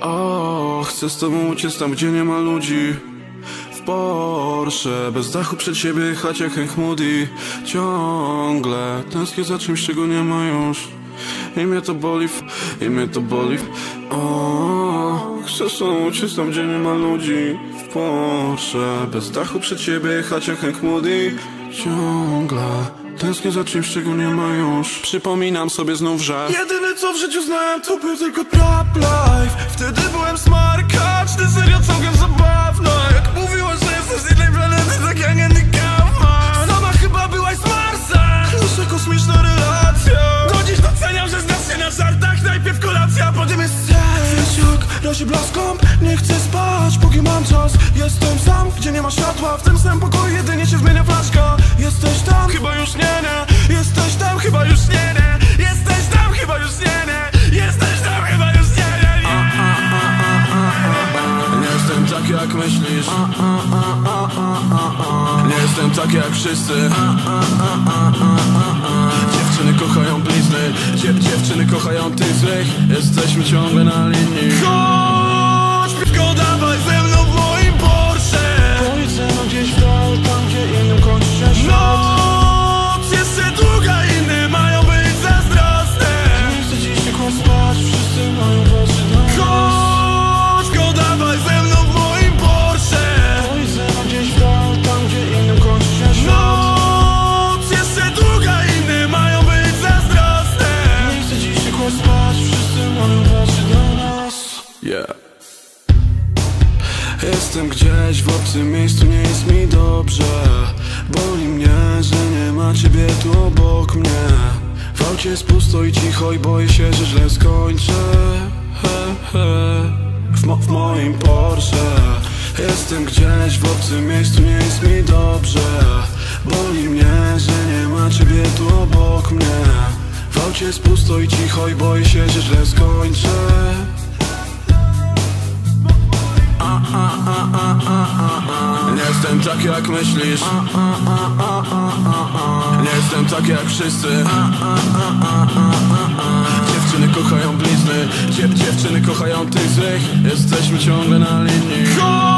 O, chcę z tobą uciec tam, gdzie nie ma ludzi. W Porsche, bez dachu przed siebie jechać jak Hank Moody. Ciągle tęsknię za czymś, czego nie ma już. I mnie to boli, i mnie to boli O, chcę z tobą uciec tam, gdzie nie ma ludzi. W Porsche, bez dachu przed siebie jechać jak Hank Moody. Ciągle Tęsknię za czymś, czego nie ma już. Przypominam sobie znów, że Jedyne co w życiu znałem to był tylko trap life. Wtedy byłem smarkacz, ty serio całkiem zabawna Jak mówiłaś, że jesteś z innej planety, tak jak Andy Kaufman Sama chyba byłaś z Marsa. Nasza kosmiczna relacja. Do dziś doceniam, że znasz się na żartach. Najpierw kolacja, a potem jest seks jak razie blaskom, nie chcę spać. Póki mam czas, jestem sam Gdzie nie ma światła, w tym samym pokoju jedynie się zmienia myślisz Nie jestem taki jak wszyscy. Dziewczyny kochają blizny. Dziew, Dziewczyny kochają tych złych. Jesteśmy ciągle na linii Yeah. Jestem gdzieś w obcym miejscu, nie jest mi dobrze. Boli mnie, że nie ma ciebie tu obok mnie. W aucie jest pusto i cicho i boję się, że źle skończę. He, he. W, mo- w moim Porsche. Jestem gdzieś w obcym miejscu, nie jest mi dobrze. Boli mnie, że nie ma ciebie tu obok mnie. W aucie jest pusto i cicho i boję się, że źle skończę Nie jestem taki jak myślisz. Nie jestem taki jak wszyscy. Dziewczyny kochają blizny. Dziew, Dziewczyny kochają tych złych. Jesteśmy ciągle na linii